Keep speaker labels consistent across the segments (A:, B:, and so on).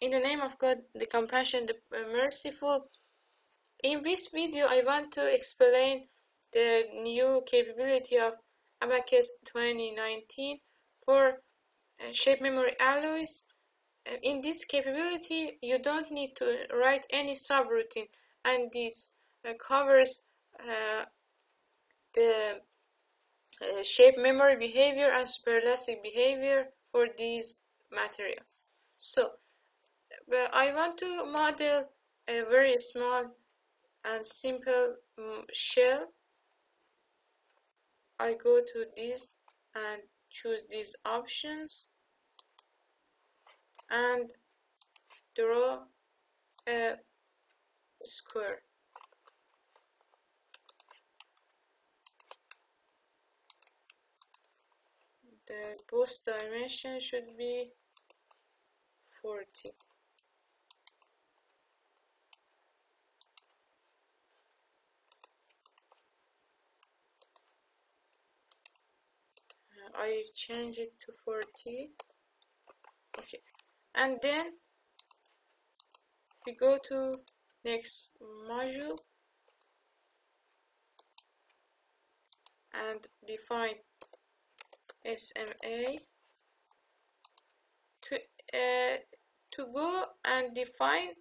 A: in the name of God, the compassion, the merciful. In this video, I want to explain the new capability of Abaqus 2019 for uh, shape memory alloys. Uh, in this capability, you don't need to write any subroutine, and this uh, covers uh, the uh, shape memory behavior and superelastic behavior for these materials. So, I want to model a very small and simple um, shell. I go to this and choose these options and draw a square. the both dimension should be 40 I change it to 40 okay. And then we go to next module. And define SMA to uh, to go and define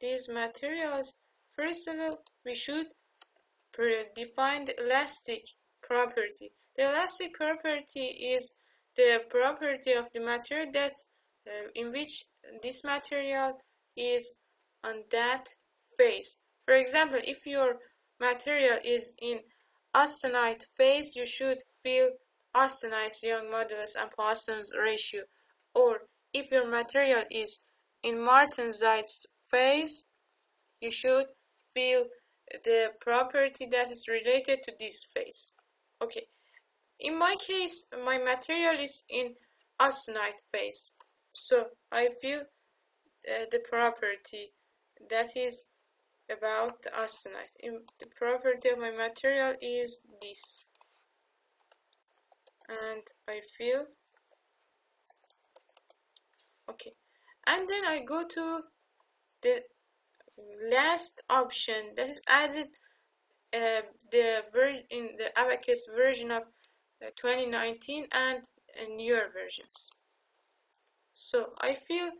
A: these materials. First of all we should define the elastic property the elastic property is the property of the material that uh, in which this material is on that phase for example if your material is in austenite phase you should feel austenite Young modulus and Poisson's ratio, or if your material is in Martensite phase, you should feel the property that is related to this phase. Okay, in my case, my material is in austenite phase, so I feel uh, the property that is about the austenite. In the property of my material is this and I feel okay and then I go to the last option that is added uh, the version in the Abaqus version of 2019 and uh, newer versions so I feel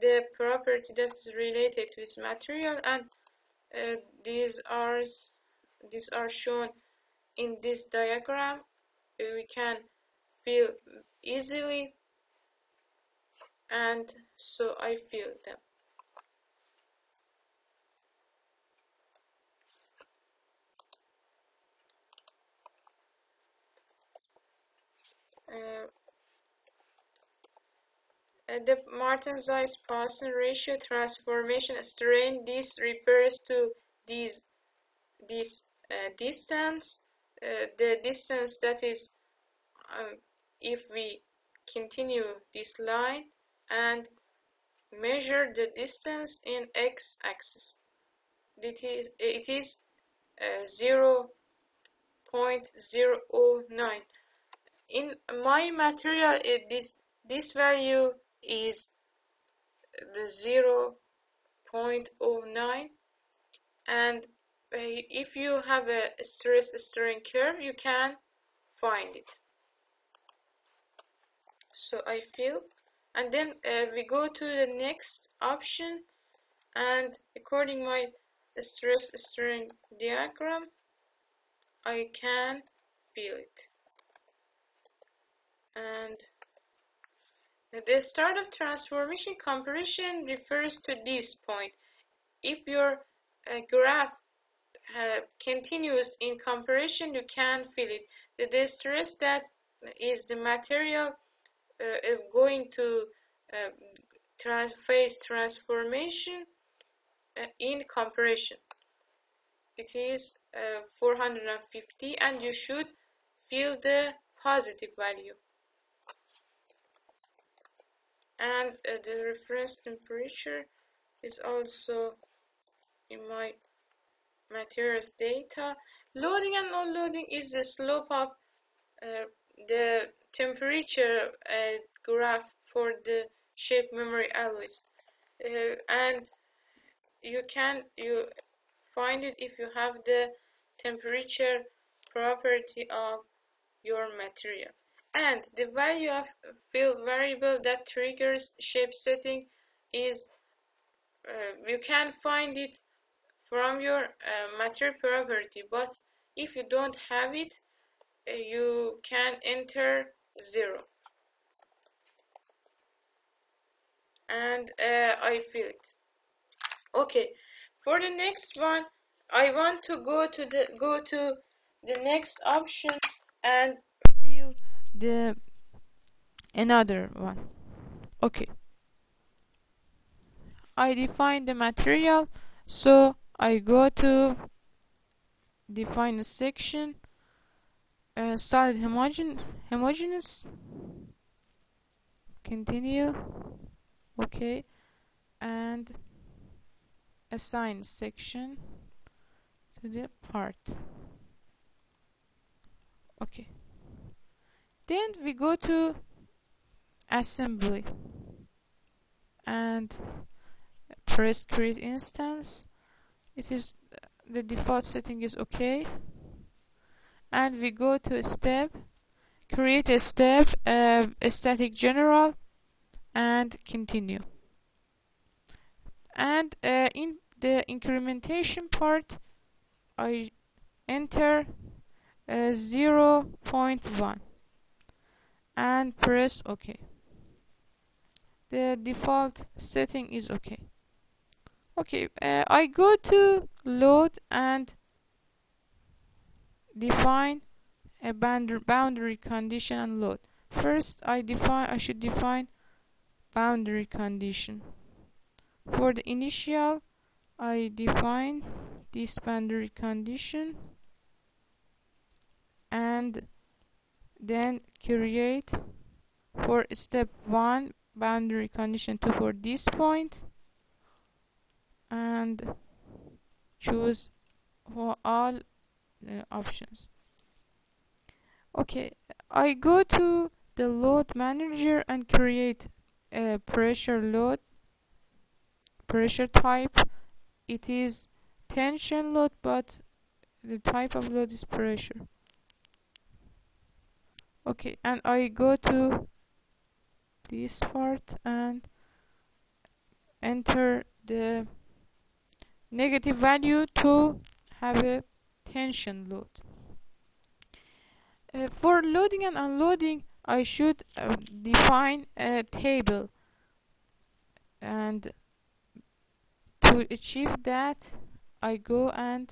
A: the property that is related to this material and uh, these are these are shown in this diagram we can feel easily and so I feel them. The Martensite-Poisson ratio transformation strain, this refers to this, this uh, distance uh, the distance that is um, if we continue this line and measure the distance in x-axis. It is it is uh, 0 0.009 in my material it, this this value is 0 0.09 and if you have a stress strain curve you can find it. So I feel and then uh, we go to the next option. And according my stress strain diagram I can feel it and the start of transformation compression refers to this point if your uh, graph uh, continuous in compression, you can feel it. The, the stress that is the material uh, going to uh, trans phase transformation uh, in compression. It is uh, 450 and you should feel the positive value. And uh, the reference temperature is also in my materials data. Loading and unloading is the slope of uh, the temperature uh, graph for the shape memory alloys. uh, and you can you find it if you have the temperature property of your material and the value of field variable that triggers shape setting is uh, you can find it from your uh, material property but if you don't have it uh, you can enter zero. And uh, I fill it. Okay for the next one I want to go to the go to the next option and the another one. Okay. I define the material so I go to define a section uh, solid homogen homogeneous. Continue. Okay. And assign section to the part. Okay then we go to assembly and press create instance. It is the default setting is okay and we go to step create a step uh, a static general and continue. And uh, in the incrementation part I enter uh, 0.1 and press OK. The default setting is okay okay uh, I go to load and define a boundary condition and load. First I define I should define boundary condition. For the initial I define this boundary condition and then create for step 1 boundary condition 2 for this point and choose for all uh, options. Okay I go to the load manager and create a pressure load pressure type. It is tension load but the type of load is pressure okay and I go to this part and enter the negative value to have a tension load. Uh, for loading and unloading I should uh, define a table and to achieve that I go and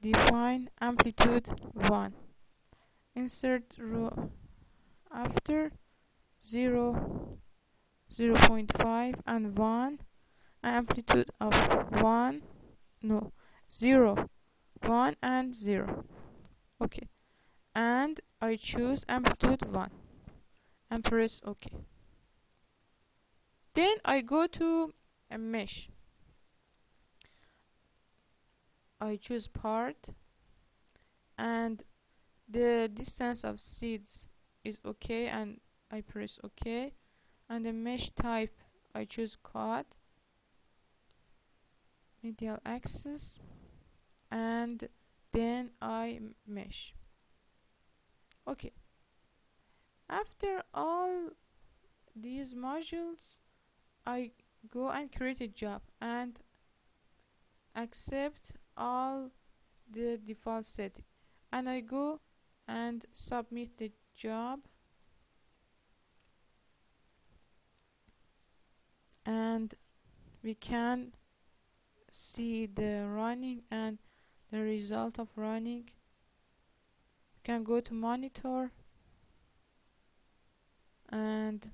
A: define amplitude 1 insert row after 0 0 0.5 and 1 amplitude of 1 no 0 1 and 0 okay. And I choose amplitude 1 and press ok. Then I go to a mesh. I choose part and the distance of seeds is okay and I press ok and the mesh type I choose quad medial axis and then I mesh. Okay. After all these modules I go and create a job and accept all the default setting. And I go and submit the job. And we can see the running and the result of running. We can go to monitor and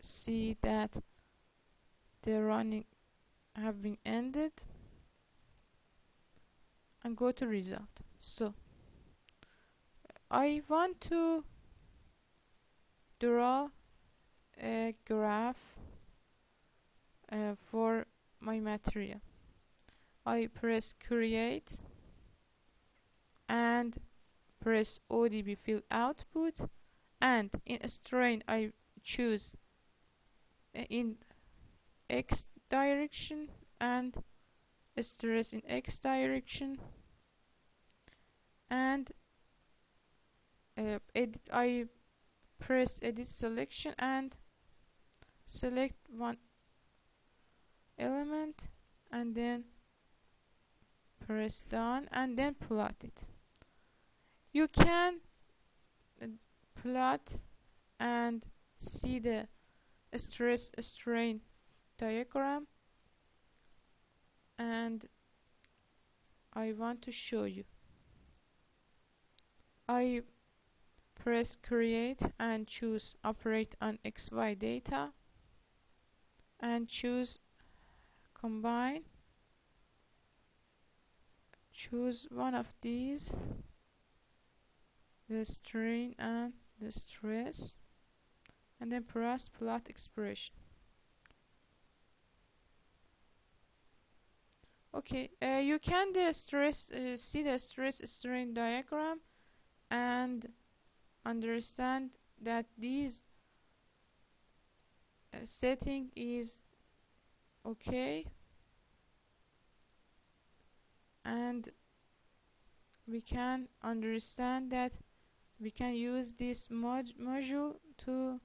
A: see that the running have been ended and go to result. So I want to draw a graph uh, for my material. I press create and press ODB field output and in strain I choose uh, in
B: x direction and stress in x direction and uh, edit, I press edit selection and select one element and then press done and then plot it. You can uh, plot and see the stress strain diagram and I want to show you. I press create and choose operate on XY data and choose combine. Choose one of these the strain and the stress and then press plot expression. Okay uh, you can the stress uh, see the stress strain diagram and understand that this uh, setting is okay. And we can understand that we can use this mod module to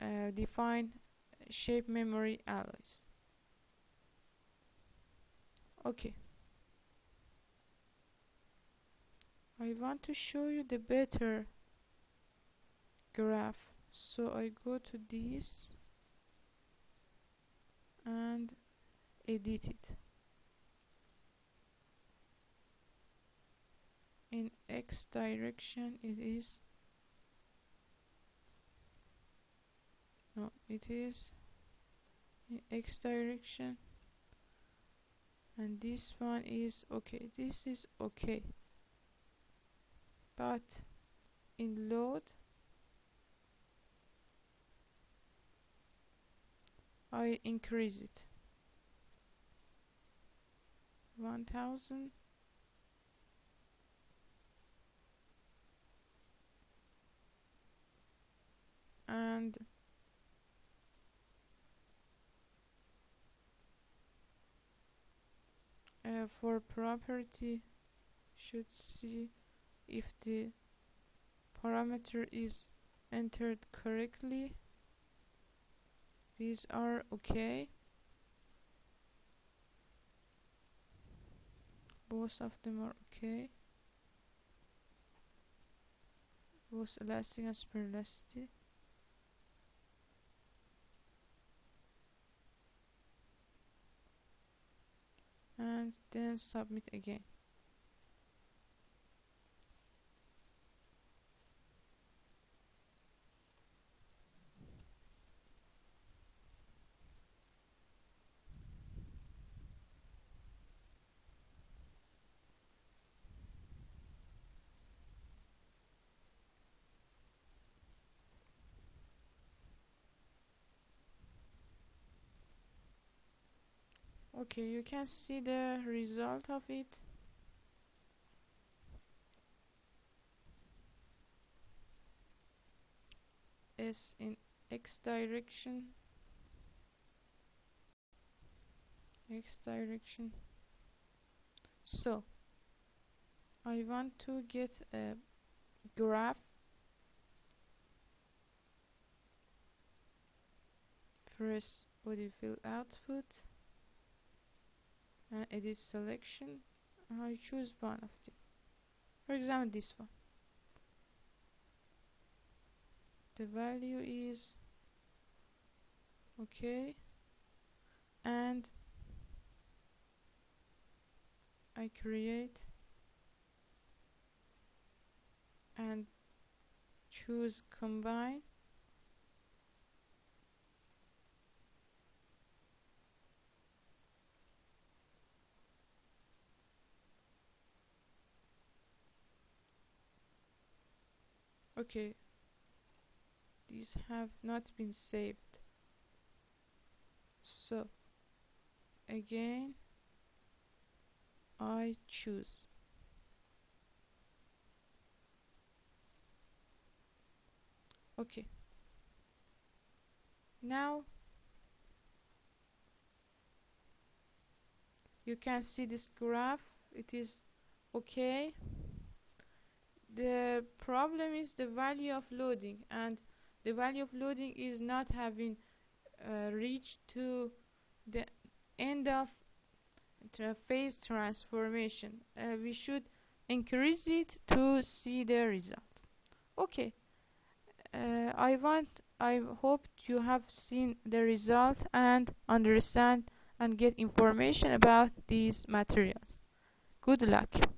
B: uh, define shape memory alloys. Okay I want to show you the better graph. So I go to this and edit it. In x direction it is no it is in x direction. And this one is okay. This is okay but in load I increase it. 1000 and uh, for property should see if the parameter is entered correctly these are okay. Both of them are okay. Both elastic and super elastic. And then submit again okay you can see the result of it. Is in x direction. X direction. So I want to get a graph first body field output Uh, and edit selection. I choose one of them. For example this one. The value is okay. And I create and choose combine okay. These have not been saved. So again I choose. Okay. Now you can see this graph. It is okay the problem is the value of loading and the value of loading is not having uh, reached to the end of the phase transformation. Uh, we should increase it to see the result. Okay. Uh, I want I hope you have seen the result and understand and get information about these materials. Good luck